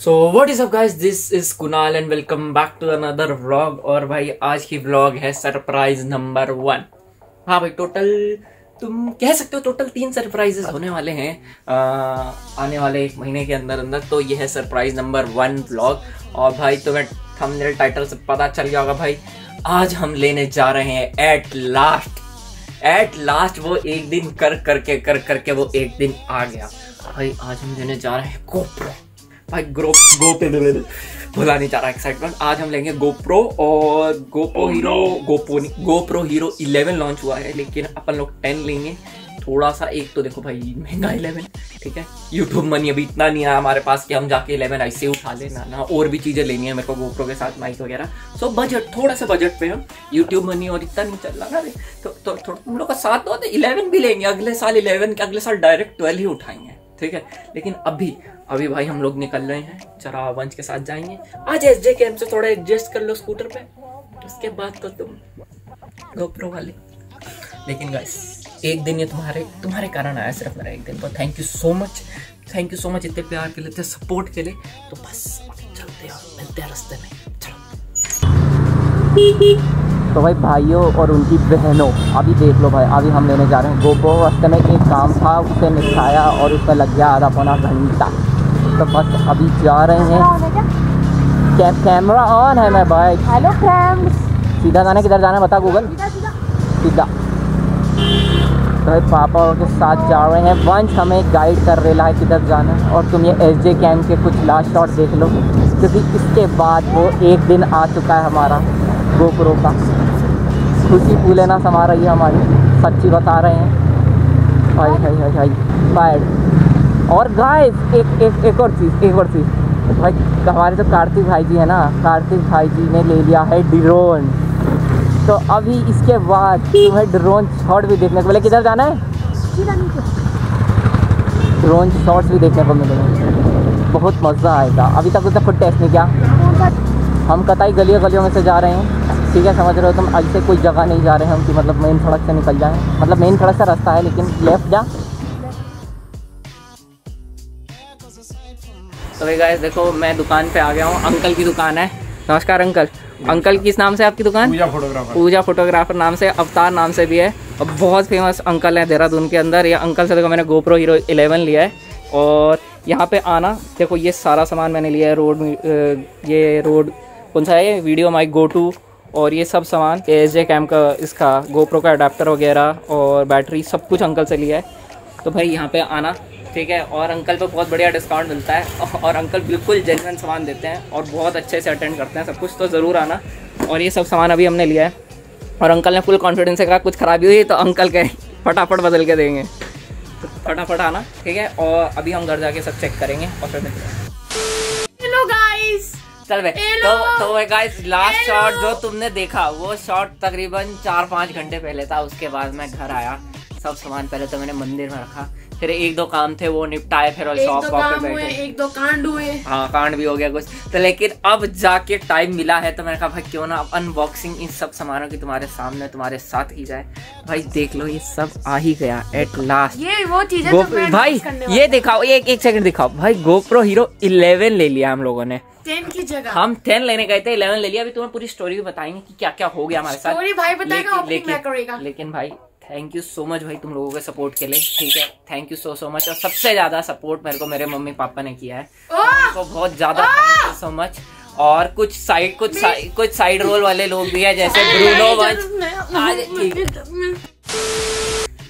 So what is up guys this is Kunal and welcome back to another vlog और भाई आज की vlog है सरप्राइज़ नंबर वन हाँ भाई टोटल तुम कह सकते हो टोटल तीन सरप्राइजेस होने वाले हैं आ, आने वाले एक महीने के अंदर अंदर। तो ये है सरप्राइज़ नंबर वन व्लॉग और भाई तुम्हें थंबनेल टाइटल से पता चल गया होगा भाई आज हम लेने जा रहे हैं एट लास्ट एट लास्ट वो एक दिन कर करके कर करके वो एक दिन आ गया। भाई आज हम लेने जा रहे हैं गोप्रो भाई ग्रो गो पे भुला नहीं चाह रहा एक्साइटमेंट आज हम लेंगे गोप्रो और GoPro hero GoPro GoPro hero 11 launch हुआ है लेकिन अपन लोग 10 लेंगे। थोड़ा सा एक तो देखो भाई महँगा 11 ठीक है? यूट्यूब मनी अभी इतना नहीं आया हमारे पास कि हम जाके 11 ऐसे उठा लेना ना और भी चीज़ें लेनी है मेरे को गोप्रो के साथ माइक वगैरह। सो बजट थोड़ा सा बजट पे हम यूट्यूब मनी और इतना नहीं चल रहा। ना तो, तो, तो तुम लोग का साथ तो इलेवन भी लेंगे अगले साल इलेवन के अगले साल डायरेक्ट ट्वेल्व ही उठाएँगे ठीक है? लेकिन अभी अभी भाई हम लोग निकल रहे हैं चरा वंश के साथ जाएँगे। आज एस जे कैम से थोड़ा एडजस्ट कर लो स्कूटर पे, उसके बाद तो तुम गोप्रो वाले। लेकिन गाइस एक दिन ये तुम्हारे तुम्हारे कारण आया सिर्फ़ मेरा एक दिन तो thank you so much thank you so much इतने प्यार के लिए, इतने सपोर्ट के लिए। तो बस चलते हैं मिलते हैं रास्ते में। तो भाई भाइयों और उनकी बहनों, अभी देख लो भाई, अभी हम लेने जा रहे हैं। गोपो रास्ते में एक काम था, उसे निपटाया और उस पर लग गया आधा पौना घंटा। तो बस अभी जा रहे हैं। कै, कैमरा ऑन है मैं भाई हेलो फ्रेंड्स सीधा जाना किधर जाना बता गूगल सीधा तो भाई पापा के साथ जा रहे हैं। वंश हमें गाइड कर रहा है किधर जाना है। और तुम ये एस जे कैम के कुछ लास्ट शॉट देख लो। क्योंकि इसके बाद वो एक दिन आ चुका है हमारा गोप्रो का। खुशी फूले ना समा रही है हमारी। सच्ची बता रहे हैं। हाई हाई हाई हाई फाइड और गाइस एक एक एक और चीज़, एक और चीज़। भाई, हमारे जो कार्तिक भाई जी है ना, कार्तिक भाई जी ने ले लिया है ड्रोन तो अभी इसके बाद तुम्हें ड्रोन शॉट भी देखने को मिले किधर जाना है? ड्रोन शॉट्स भी देखने को मिलेंगे। बहुत मज़ा आएगा। अभी तक उसने खुद टेस्ट नहीं किया। हम कताई गलियों गलियों में से जा रहे हैं। ठीक है, समझ रहे हो तुम, ऐसे कोई जगह नहीं जा रहे हैं हम कि मतलब मेन सड़क से निकल जाए। मतलब मेन सड़क से रास्ता है, लेकिन लेफ़्ट जा। तो भाई गाइस देखो मैं दुकान पे आ गया हूँ। अंकल की दुकान है। नमस्कार अंकल। अंकल किस नाम से आपकी दुकान? पूजा फोटोग्राफर। पूजा फोटोग्राफर नाम से अवतार नाम से भी है। और बहुत फ़ेमस अंकल है देहरादून के अंदर। ये अंकल से देखो मैंने गोप्रो हीरो 11 लिया है। और यहाँ पे आना देखो ये सारा सामान मैंने लिया है। रोड ये रोड कौन सा है ये? वीडियो माइक गो टू और ये सब सामान। एस जे कैम का इसका गोप्रो का अडाप्टर वगैरह और बैटरी सब कुछ अंकल से लिया है। तो भाई यहाँ पे आना। ठीक है? और अंकल पे बहुत बढ़िया डिस्काउंट मिलता है। और अंकल बिल्कुल जेनवन सामान देते हैं और बहुत अच्छे से अटेंड करते हैं। सब कुछ तो ज़रूर आना। और ये सब सामान अभी हमने लिया है। और अंकल ने फुल कॉन्फिडेंस से कहा कुछ खराबी हुई तो अंकल के फटाफट बदल के देंगे। तो फटाफट आना ठीक है? और अभी हम घर जाके सब चेक करेंगे और फिर हेलो गाइस चल भाई। तो तो गाइस लास्ट शॉट जो तुमने देखा वो शॉट तकरीबन चार पाँच घंटे पहले था। उसके बाद मैं घर आया। सब सामान पहले तो मैंने मंदिर में रखा। फिर एक दो काम थे वो निपटाए फिर और शॉप वॉप पे बैठे। एक दो कांड हुए। हाँ कांड भी हो गया कुछ। तो लेकिन अब जाके टाइम मिला है तो मैंने कहा भाई क्यों ना अब अनबॉक्सिंग इन सब सामानों की तुम्हारे सामने तुम्हारे साथ ही जाए। भाई देख लो ये सब आ ही गया एट लास्ट ये वो चीज़ है मैं भाई ये दिखाओ एक एक सेकंड दिखाओ। भाई गोप्रो हीरो 11 ले लिया हम लोगों ने। टेन की जगह। हम टेन लेने गए थे 11 ले लिया। अभी तुम्हें पूरी स्टोरी भी बताएँगे कि क्या क्या हो गया हमारे साथ। स्टोरी भाई बताएगा लेकिन भाई थैंक यू सो मच भाई तुम लोगों के सपोर्ट के लिए। ठीक है? Thank you so so much और सबसे ज़्यादा सपोर्ट मेरे को मेरे मम्मी पापा ने किया है! उनको बहुत ज़्यादा थैंक यू सो मच और कुछ साइड कुछ साइड कुछ साइड रोल वाले लोग भी है जैसे ब्रूनो वंश। आज ठीक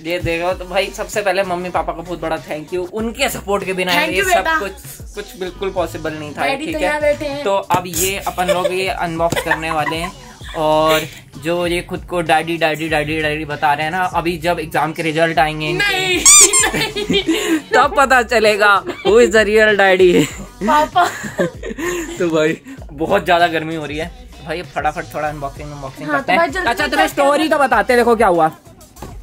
ये देखो तो भाई सबसे पहले मम्मी पापा का बहुत बड़ा थैंक यू उनके सपोर्ट के बिना ये सब कुछ कुछ बिल्कुल पॉसिबल नहीं था ठीक तो है? तो अब ये अपन लोग ये अनबॉक्स करने वाले हैं। और जो ये खुद को डैडी डैडी डैडी डैडी बता रहे हैं ना अभी जब एग्ज़ाम के रिज़ल्ट आएँगे नहीं नहीं। तब पता चलेगा who is the real daddy पापा। तो भाई बहुत ज़्यादा गर्मी हो रही है। भाई फटाफट थोड़ा अनबॉक्सिंग अनबॉक्सिंग हाँ, करते तो हैं अच्छा तुम्हें स्टोरी तो बताते हैं, देखो क्या हुआ।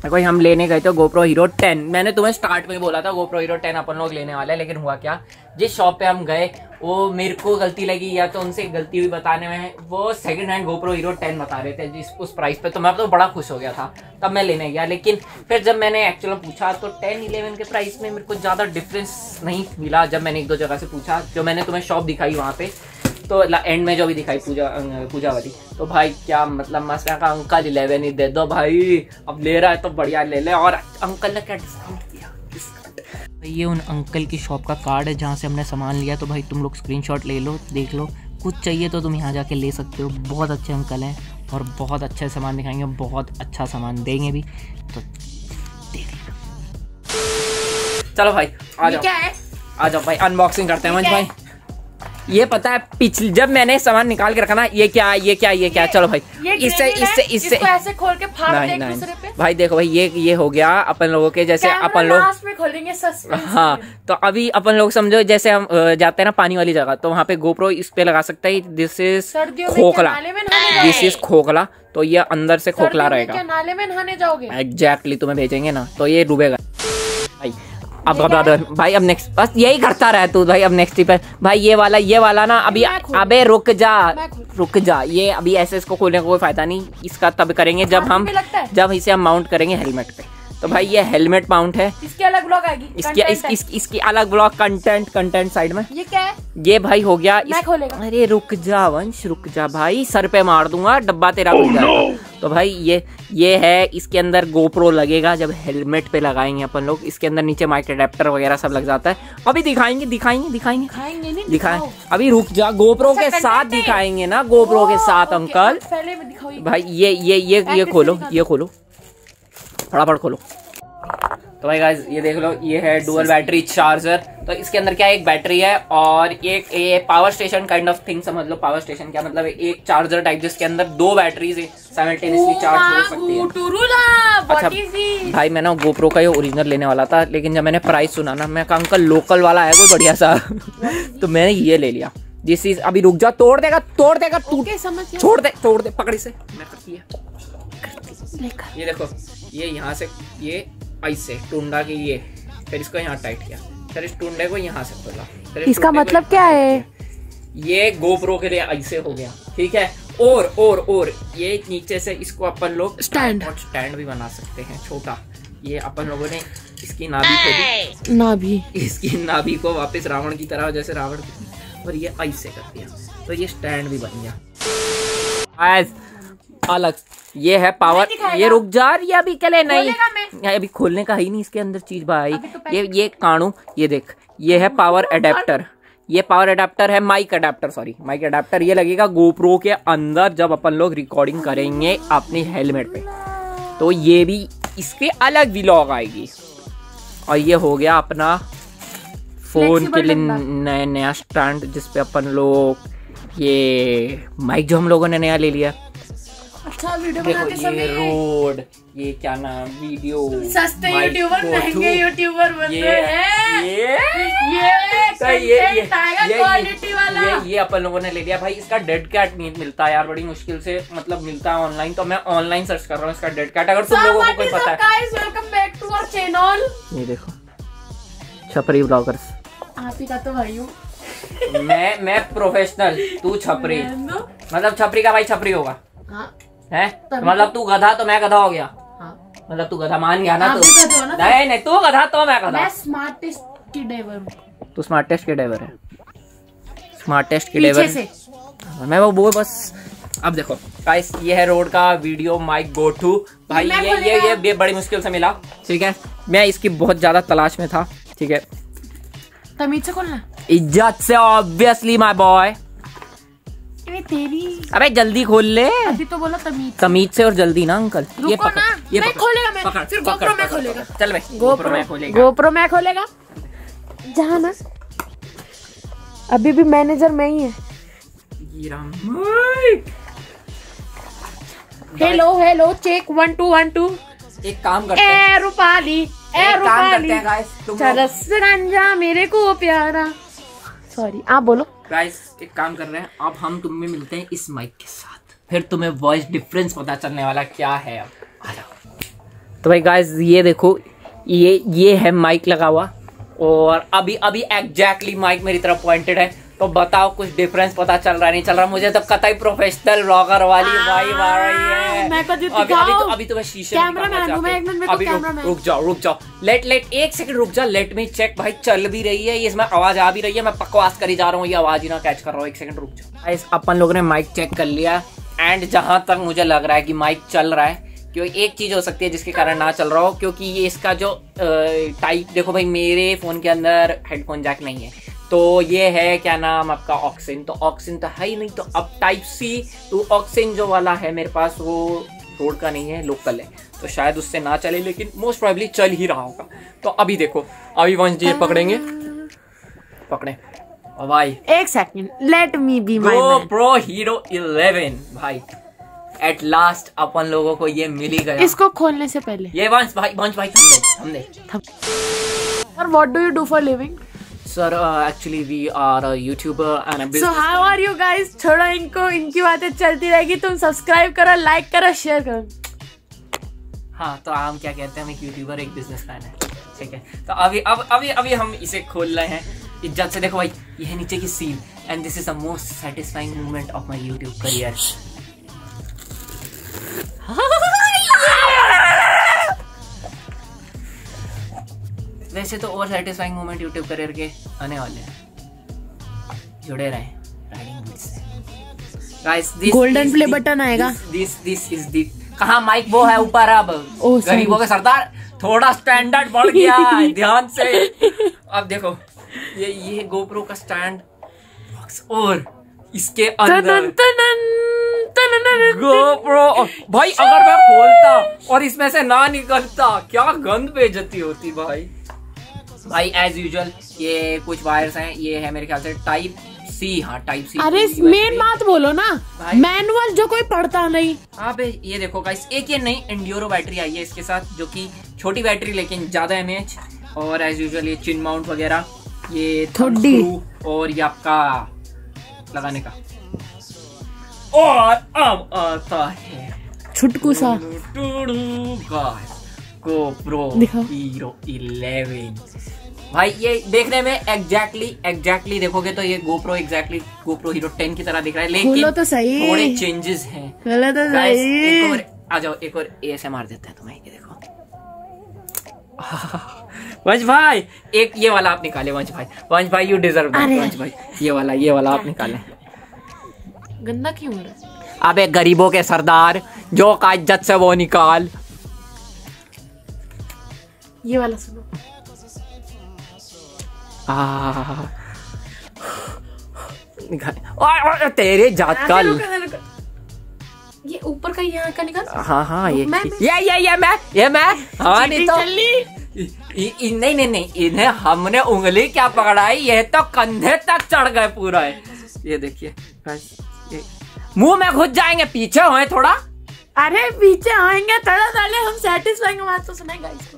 भाई हम लेने गए थे गोप्रो हीरो 10 मैंने तुम्हें स्टार्ट में बोला था गोप्रो हीरो 10 अपन लोग लेने वाले हैं, लेकिन हुआ क्या? जिस शॉप पे हम गए, वो मेरे को गलती लगी या तो उनसे गलती हुई बताने में, वो सेकंड हैंड गोप्रो हीरो 10 बता रहे थे, जिस, उस प्राइस पे। तो मैं तो बड़ा खुश हो गया था, तब मैं लेने गया। लेकिन फिर जब मैंने एक्चुअल पूछा तो 10 11 के प्राइस में मेरे को ज़्यादा डिफरेंस नहीं मिला, जब मैंने एक दो जगह से पूछा, जो मैंने तुम्हें शॉप दिखाई वहाँ पे। तो एंड में जो भी दिखाई पूजा अं, पूजा वाली। तो भाई क्या मतलब मस्त का अंकल इलेवन ही दे दो भाई। अब ले रहा है तो बढ़िया ले ले। और अंकल ने क्या डिस्काउंट किया? डिस्काउंट ये उन अंकल की शॉप का कार्ड है जहाँ से हमने सामान लिया। तो भाई तुम लोग स्क्रीनशॉट ले लो देख लो। कुछ चाहिए तो तुम यहाँ जाके ले सकते हो। बहुत अच्छे अंकल हैं और बहुत अच्छे सामान दिखाएँगे। बहुत अच्छा सामान देंगे भी। तो देख लो। चलो भाई आ जाओ। क्या है? आ जाओ भाई अनबॉक्सिंग करते हैं। मंच। भाई। ये पता है पिछली जब मैंने सामान निकाल के रखा ना ये क्या ये क्या ये क्या? चलो भाई। इससे इससे इससे ऐसे खोल के फाड़ नहीं नहीं। पे। भाई देखो भाई ये ये हो गया अपन लोगों के जैसे अपन लोग खोलेंगे हाँ तो अभी अपन लोग समझो जैसे हम जाते हैं ना पानी वाली जगह तो वहाँ पे गोप्रो इस पे लगा सकते है दिस इज़ खोखला। दिस इज़ खोखला तो ये अंदर से खोखला रहेगा। नाले में नहाने जाओगे? एग्जैक्टली तुम्हें भेजेंगे ना तो ये डूबेगा। भाई अब अब भाई अब नेक्स्ट बस यही करता रहे तू भाई अब नेक्स्ट पे भाई ये वाला ये वाला ना अभी अबे रुक जा। रुक जा। ये अभी ऐसे इसको खोलने का कोई फ़ायदा नहीं। इसका तब करेंगे जब हम? जब इसे हम माउंट करेंगे हेलमेट पे। तो भाई ये हेलमेट माउंट है। इसके अलग ब्लॉग आएगी इसकी इस, इस, इसकी अलग ब्लॉक कंटेंट कंटेंट साइड में। ये क्या है? ये भाई हो गया मैं खोलेगा। अरे रुक जा वंश रुक जा भाई सर पे मार दूँगा डब्बा तेरा खुल जाएगा। तो भाई ये ये है इसके अंदर गोप्रो लगेगा जब हेलमेट पे लगाएँगे अपन लोग इसके अंदर नीचे माइक अडेप्टर वगैरह सब लग जाता है। अभी दिखाएँगे दिखाएँगे दिखाएँगे। दिखाएँगे नहीं दिखाएँ। दिखाओ। अभी रुक जा गोप्रो के साथ दिखाएँगे ना गोप्रो के साथ अंकल। भाई ये ये ये ये खोलो ये खोलो। फटाफट खोलो। तो भाई गाइस ये देख लो ये है डुअल बैटरी चार्जर तो इसके अंदर क्या है, एक बैटरी है और एक ये power station kind of thing समझ लो पावर स्टेशन क्या मतलब एक चार्जर टाइप जिसके अंदर दो बैटरीज साइमल्टेनियसली चार्ज हो सकती है। अच्छा भाई मैं ना गोप्रो का ये ओरिजिनल लेने वाला था लेकिन जब मैंने प्राइस सुना ना मैं कहा अंकल लोकल वाला है कोई बढ़िया सा? तो मैंने ये ले लिया। दिस इज़ अभी रुक जा तोड़ देगा तोड़ देगा तू समझ छोड़ दे तोड़ दे पकड़ी से मैं करती है। ये देखो ये यहाँ से ये ऐसे टूंडा की ये। फिर इसको यहाँ टाइट किया। फिर इस टूंडे को यहाँ से खोला। फिर इसका मतलब क्या है? ये गोप्रो के लिए ऐसे हो गया ठीक है? और और और ये नीचे से इसको अपन लोग Stand. स्टैंड भी बना सकते हैं छोटा। ये अपन लोगों ने इसकी नाभि खोली ना भी इसकी नाभि को वापस रावण की तरह जैसे रावण की और ये ऐसे कर दिया। तो ये स्टैंड भी बन गया। अलग। ये है पावर ये रुक जा रही है अभी के लिए नहीं। अभी खोलने का ही नहीं इसके अंदर चीज़ भाई तो ये ये काणू ये देख ये है पावर अडेप्टर ये पावर अडेप्टर है mic adapter sorry mic adapter ये लगेगा गोप्रो के अंदर जब अपन लोग रिकॉर्डिंग करेंगे अपने हेलमेट पे। तो ये भी इसके अलग व्लॉग आएगी। और ये हो गया अपना फ़ोन के लिए नया नया स्टैंड जिसपे अपन लोग ये माइक जो हम लोगों ने नया ले लिया। अच्छा वीडियो बनाते ये समय। रोड ये क्या नाम वीडियो सस्ते यूट्यूबर महँगे यूट्यूबर बन ये रहे हैं। ये ये तो ये ये ये क्वालिटी वाला। ये ये अपन लोगों ने ले लिया। भाई इसका डेड कैट नहीं मिलता यार बड़ी मुश्किल से मतलब मिलता है ऑनलाइन तो मैं ऑनलाइन सर्च कर रहा हूँ इसका डेड कैट अगर तुम लोगों को कोई पता है। Guys welcome back to our channel ये देखो छपरी ब्लॉगर्स आप ही का तो भाई हूँ। मैं मैं प्रोफेशनल तू छपरी। हाँ मतलब छपरी का भाई छपरी होगा। है। तभी मतलब तू गधा तो मैं गधा हो गया। हाँ। मतलब तू गधा मान गया ना तू? हो? नहीं नहीं तू गधा तो मैं गधा। मैं स्मार्टेस्ट की ड्राइवर हूँ। तू स्मार्टेस्ट के ड्राइवर है स्मार्टेस्ट के पीछे ड्राइवर मैं वो वो बस। अब देखो गाइस ये है रोड का वीडियो माइक गो टू भाई ये ये ये ये बड़ी मुश्किल से मिला। ठीक है? मैं इसकी बहुत ज़्यादा तलाश में था। ठीक है? तमीज से खोलना। इज़्ज़त से ऑब्वियसली माय बॉय तेरी। अबे जल्दी खोल ले। अभी तो बोला तमीज तमीज से और जल्दी ना अंकल। ये पकड़ ना, ये मैं खोलेगा मैं, पकड़, फिर GoPro मैं खोलेगा। चल भाई गोप्रो मैं खोलेगा। गोप्रो मैं खोलेगा? जहाँ ना। अभी भी मैनेजर मैं ही है। Hello hello check one two one two एक काम करते हैं। रूपाली ए रूपाली। हैं चरस गंजा मेरे को प्यारा। सॉरी आप बोलो। गाइस एक काम कर रहे हैं। अब हम तुम्हें मिलते हैं इस माइक के साथ। फिर तुम्हें वॉइस डिफरेंस पता चलने वाला क्या है अब। तो भाई गाइस ये देखो, ये ये है माइक लगा हुआ। और अभी अभी एग्जैक्टली माइक मेरी तरफ़ पॉइंटेड है। तो बताओ कुछ डिफरेंस पता चल रहा नहीं चल रहा? मुझे तो कतई प्रोफेशनल ब्लॉगर वाली वाई आ रही है। मैं को अभी अभी तो अभी तो मैं शीशे अभी रुक जाओ रुक जाओ। लेट लेट एक सेकंड रुक जा लेट मी चेक भाई चल भी रही है ये इसमें आवाज़ आ भी रही है मैं बकवास करी जा रहा हूँ ये आवाज़ ही ना कैच कर रहा हूँ एक सेकंड रुक जाओ। अपन लोगों ने माइक चेक कर लिया एंड जहाँ तक मुझे लग रहा है कि माइक चल रहा है क्योंकि एक चीज़ हो सकती है जिसके कारण ना चल रहा हो क्योंकि ये इसका जो टाइप देखो भाई मेरे फ़ोन के अंदर हेडफोन जैक नहीं है। तो ये है क्या नाम आपका ऑक्सिन। तो ऑक्सिन तो है ही नहीं तो अब टाइप सी तो ऑक्सिन जो वाला है मेरे पास वो रोड का नहीं है लोकल है। तो शायद उससे ना चले लेकिन मोस्ट प्रोबेबली चल ही रहा होगा। तो अभी देखो अभी वंश जी पकड़ेंगे। पकड़े। भाई। एक second let me be my pro hero 11 भाई। एट लास्ट अपन लोगों को ये मिल ही गया। इसको खोलने से पहले। ये वंश भाई वंश भाई थम दे थम दे। और what do you do for living sir actually we are YouTuber and so how are you guys छोड़ो इनको इनकी बातें चलती रहेगी। तुम सब्सक्राइब करो लाइक करो शेयर करो। हाँ तो हम क्या कहते हैं? हम एक यूट्यूबर एक बिजनेसमैन है। ठीक है? तो अभी अब अभी अभी हम इसे खोल रहे हैं। इज़्ज़त से देखो भाई ये है नीचे की scene and this is the most satisfying moment of my YouTube career वैसे तो और सेटिस्फाइंग मोमेंट यूट्यूब करियर के आने वाले हैं। जुड़े रहे riding guys this Golden play button आएगा। दिस दिस इज़ दी कहा माइक वो है ऊपर अब? Oh, गरीबों के सरदार थोड़ा स्टैंडर्ड बढ़ गया ध्यान से। अब देखो ये ये गोप्रो का स्टैंड और इसके अंदर गोप्रो भाई अगर मैं खोलता और इसमें से ना निकलता क्या गंद बेइज्जती होती भाई। भाई एज यूजल ये कुछ वायर्स हैं ये है मेरे ख्याल से टाइप सी हाँ टाइप सी अरे मेन बात बोलो ना मैनुअल जो कोई पढ़ता नहीं। आप ये देखो गाइस एक ये नई एंड्योरो बैटरी आई है इसके साथ जो कि छोटी बैटरी लेकिन ज़्यादा एमएच और एज यूजल ये चिन माउंट वगैरह ये थोड़ी। और ये आपका लगाने का। और अब आता है। छुटकू सा। दिखाओ। Hero 11 भाई ये देखने में एग्जैक्टली exactly, एग्जैक्टली exactly देखोगे तो ये गोप्रो एग्जैक्टली गोप्रो Hero 10 की तरह दिख रहा है लेकिन तो सही। थोड़े चेंजेस हैं। बोलो तो एक सही। और आ जाओ एक और ASMR देते हैं तुम्हें ये देखो। वंश भाई एक ये वाला आप निकाले वंश भाई। वंश भाई यू डिजर्व वंश भाई। ये वाला ये वाला आप निकाले। गंदा क्यों हो रहा है? अबे गरीबों के सरदार जो का इज़्ज़त से वो निकाल। ये वाला सुनो। ओए, तेरे जात का। ये ऊपर का यहाँ का निकाल। हाँ हाँ ये मैं- ये ये ये मैं ये मैं। हाँ नहीं तो इ- इ- इ- नहीं नहीं नहीं इन्हें हमने उंगली क्या पकड़ाई? ये तो कंधे तक चढ़ गए पूरा। है ये देखिए मुँह में घुस जाएँगे पीछे हुए थोड़ा। अरे पीछे आएँगे थोड़ा पहले हम सेटिस्फाइंग बात तो सुनेगा इसको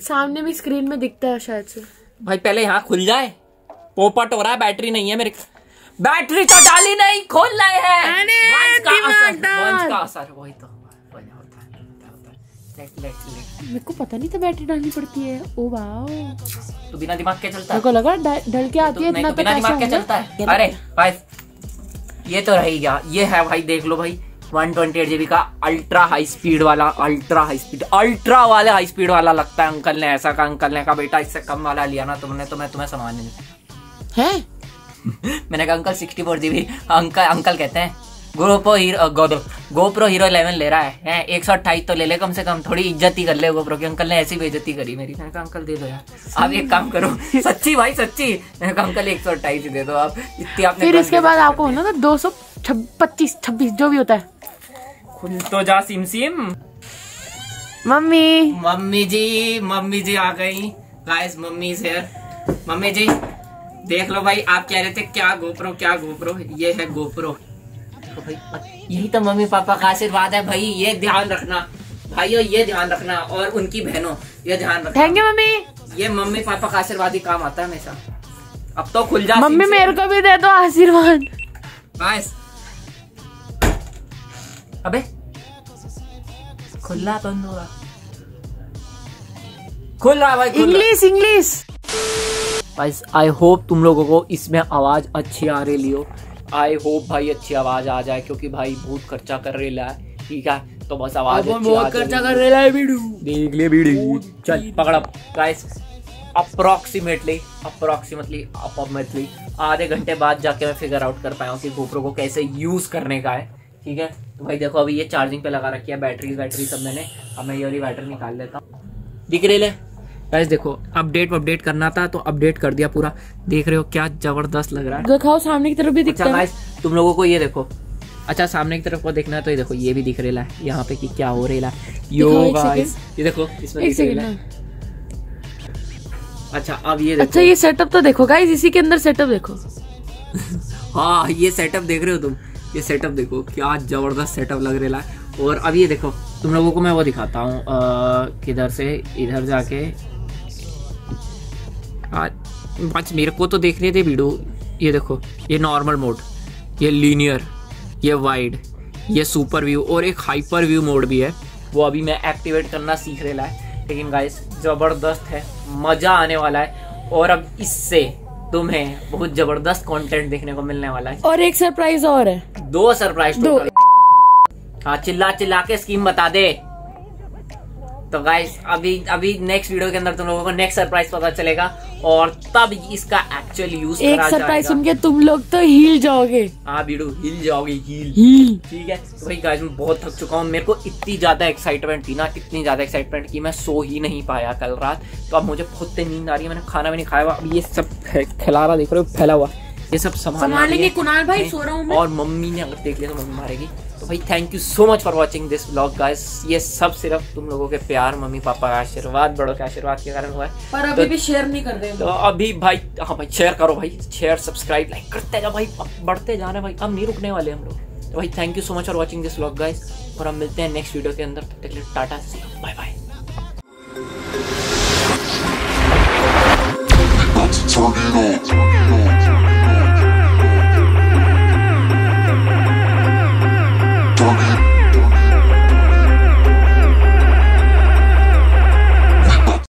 सामने भी स्क्रीन में दिखता है शायद से। भाई पहले यहाँ खुल जाए। पोपट हो रहा है बैटरी नहीं है मेरे बैटरी तो डाली नहीं खोल रहे हैं। तो। है है, है। मेरे को पता नहीं था बैटरी डालनी पड़ती है। Oh wow. तो बिना दिमाग के चलता मेरे है को लगा डल डल के तो आती है इतना तो तो बिना दिमाग के? चलता है। अरे भाई ये तो रही गया। ये है भाई देख लो भाई। 128 जीबी का अल्ट्रा हाई स्पीड वाला अल्ट्रा हाई स्पीड अल्ट्रा वाले हाई स्पीड वाला लगता है अंकल ने ऐसा कहा अंकल ने कहा बेटा इससे कम वाला लिया ना तुमने तो मैं तुम्हें समझ नहीं। है मैंने कहा uncle sixty four GB uncle uncle कहते हैं GoPro hero GoPro hero eleven ले रहा है। हैं एक सौ अट्ठाईस तो ले ले कम से कम थोड़ी इज़्ज़त ही कर ले गोप्रो की। अंकल ने ऐसी बेइज्जती करी मेरी। मैंने कहा अंकल दे दो यार। आप एक काम करो। सच्ची भाई सच्ची। मैंने कहा अंकल एक सौ अट्ठाईस ही दे दो। आप इतनी आपने फिर इसके बाद आपको होना था दो सौ पच्चीस छब्बीस जो भी होता है। खुल तो जा सिम SIM mummy. Mummy ji mummy ji आ गई। Guys mummy is here mummy ji देख लो भाई आप कह रहे थे क्या गोप्रो क्या गोप्रो? ये है गोप्रो। तो भाई यही तो मम्मी पापा का आशीर्वाद है भाई ये ध्यान रखना। भाइयों ये ध्यान रखना और उनकी बहनों ये ध्यान रखना। Thank you mummy. ये मम्मी पापा का आशीर्वाद ही काम आता है हमेशा। अब तो खुल जा मम्मी मेरे को भी दे दो आशीर्वाद। गाइस अबे खुला बंद होगा खुल रहा भाई। इंग्लिश इंग्लिश आई होप तुम लोगों को इसमें आवाज़ अच्छी आ रही हो। आई होप भाई अच्छी आवाज़ आ जाए क्योंकि भाई बहुत खर्चा कर रहा है। ठीक है तो बस आवाज़ अच्छी आ जाए। रहा है वीडियो। देख ले वीडियो। चल पकड़। गाइस अप्रोक्सीमेटली अप्रोक्सीमेटली अप्रोक्सीमेटली आधे घंटे बाद जाके मैं फिगर आउट कर पाया हूँ कि गोप्रो को कैसे यूज़ करने का है। ठीक है तो भाई देखो अभी ये चार्जिंग पे लगा रखी है बैटरी बैटरी सब मैंने। अब मैं ये वाली बैटरी निकाल लेता हूँ। दिख रही ले गाइस देखो अपडेट अपडेट करना था तो अपडेट कर दिया पूरा। देख रहे हो क्या ज़बरदस्त लग रहा है। दिखाओ सामने की तरफ़ भी दिखता अच्छा है। तुम लोगों को ये देखो। अच्छा सामने की तरफ़ को देखना है तो ये देखो ये भी दिख रहा है। यहाँ पे कि क्या हो रहा है। यो गाइस ये देखो इसमें एक सेकंड रहा है। अच्छा अब ये देखो। अच्छा ये सेटअप तो देखो गाइस इसी के अंदर सेटअप देखो। हाँ ये सेटअप देख रहे हो तुम। ये सेटअप देखो क्या ज़बरदस्त सेटअप लग रहा है। और अब ये देखो तुम लोगों को मैं वो दिखाता हूँ किधर से इधर जाके बस मेरे को तो देख रहे थे वीडियो। ये देखो ये नॉर्मल मोड ये लीनियर ये वाइड ये सुपर व्यू और एक हाइपर व्यू मोड भी है। वो अभी मैं एक्टिवेट करना सीख रहा है। लेकिन गाइस ज़बरदस्त है मज़ा आने वाला है। और अब इससे तुम्हें बहुत ज़बरदस्त कंटेंट देखने को मिलने वाला है। और एक सरप्राइज़ और है। दो सरप्राइज़ दो। हाँ चिल्ला चिल्ला के स्कीम बता दे। तो गाइस अभी अभी नेक्स्ट वीडियो के अंदर तुम लोगों को नेक्स्ट सरप्राइज़ पता चलेगा। और तब इसका एक्चुअल यूज़ एक सरप्राइज़ सुन के तुम लोग तो हिल जाओगे। हाँ बीडू हिल जाओगे हिल हिल ठीक है? तो भाई गाइस मैं बहुत थक चुका हूँ। मेरे को इतनी ज़्यादा एक्साइटमेंट थी ना इतनी ज़्यादा एक्साइटमेंट की मैं सो ही नहीं पाया कल रात। तो अब मुझे बहुत तेज नींद आ रही है मैंने खाना भी नहीं खाया हुआ। अब ये सब खिला खिलारा देख रहे हो फैला हुआ। ये सब संभालेंगे कुणाल भाई सो रहा हूँ और मम्मी ने अगर देख लिया तो मम्मी मारेगी। तो भाई thank you so much for watching this blog guys ये सब सिर्फ़ तुम लोगों के प्यार मम्मी पापा का आशीर्वाद बड़ों के आशीर्वाद के कारण हुआ है। पर अभी तो, भी शेयर नहीं कर रहे तो अभी भाई हाँ भाई शेयर करो भाई शेयर सब्सक्राइब लाइक करते जाओ भाई। बढ़ते जा रहे भाई अब नहीं रुकने वाले हम लोग। तो भाई thank you so much for watching this blog guys और हम मिलते हैं नेक्स्ट वीडियो के अंदर। तब तक के लिए tata see bye bye turn it on.